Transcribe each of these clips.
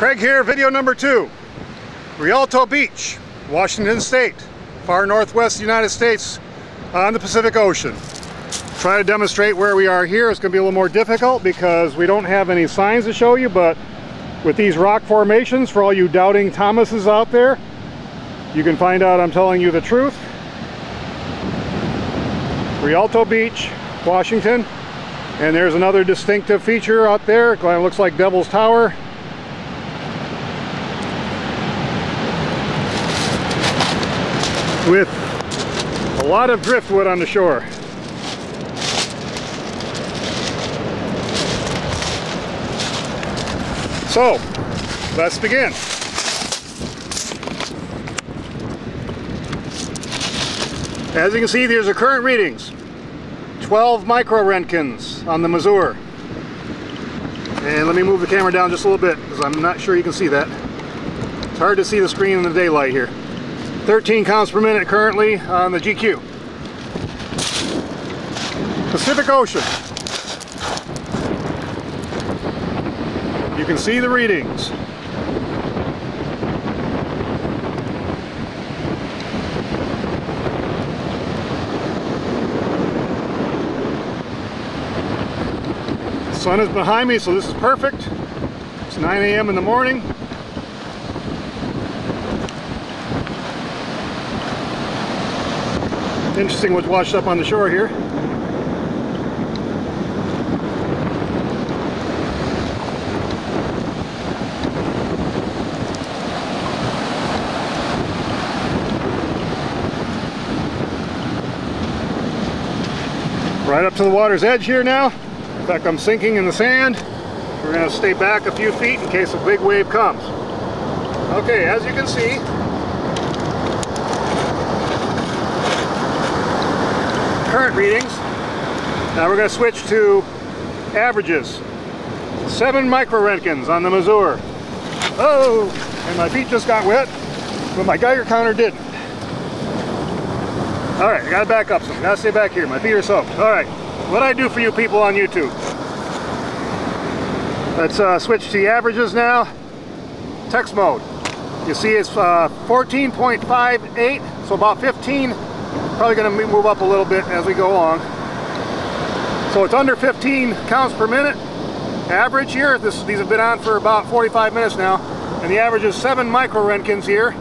Craig here, video number two. Rialto Beach, Washington State, far northwest United States on the Pacific Ocean. Try to demonstrate where we are here. It's going to be a little more difficult because we don't have any signs to show you, but with these rock formations, for all you doubting Thomases out there, you can find out I'm telling you the truth. Rialto Beach, Washington. And there's another distinctive feature out there. It looks like Devil's Tower. With a lot of driftwood on the shore. So, let's begin. As you can see, there's the current readings. 12 micro roentgens on the Mazur. And let me move the camera down just a little bit because I'm not sure you can see that. It's hard to see the screen in the daylight here. 13 counts per minute currently on the GQ. Pacific Ocean. You can see the readings. The sun is behind me, so this is perfect. It's 9 a.m. in the morning. Interesting what's washed up on the shore here. Right up to the water's edge here now. In fact, I'm sinking in the sand. We're to stay back a few feet in case a big wave comes. Okay, as you can see, current readings. Now we're going to switch to averages. Seven microroentgens on the Mazur. Oh, and my feet just got wet, but my Geiger counter didn't. All right, I gotta back up some. Gotta stay back here. My feet are soaked. All right, what I do for you people on YouTube? Let's uh, switch to the averages now. Text mode. You see it's uh, 14.58, so about 15 Probably going to move up a little bit as we go along. So it's under 15 counts per minute. Average here, this, these have been on for about 45 minutes now, and the average is 7 microroentgens here.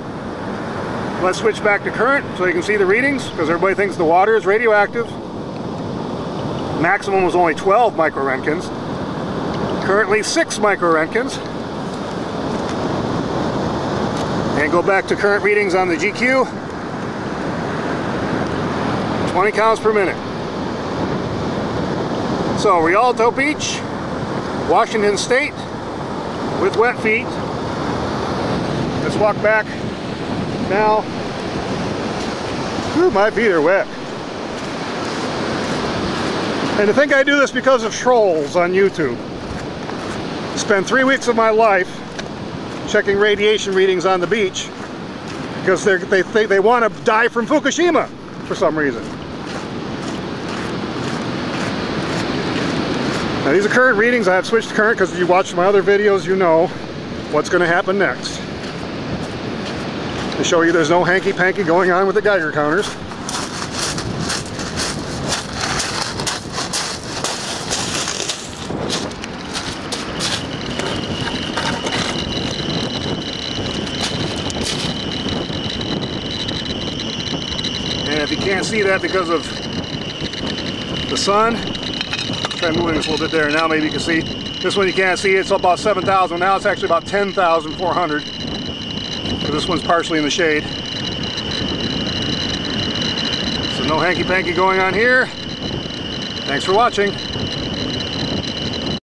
Let's switch back to current so you can see the readings, because everybody thinks the water is radioactive. Maximum was only 12 microroentgens. Currently 6 microroentgens. And go back to current readings on the GQ. 20 counts per minute. So Rialto Beach, Washington State, with wet feet. Let's walk back now. Ooh, my feet are wet. And to think I do this because of trolls on YouTube. Spend three weeks of my life checking radiation readings on the beach because they they, they want to die from Fukushima for some reason. Now these are current readings. I have switched to current because if you watch my other videos, you know what's going to happen next. To show you there's no hanky-panky going on with the Geiger counters. And if you can't see that because of the sun, try moving this a little bit there. Now maybe you can see. This one you can't see. It's about 7,000. Now it's actually about 10,400. This one's partially in the shade. So no hanky-panky going on here. Thanks for watching.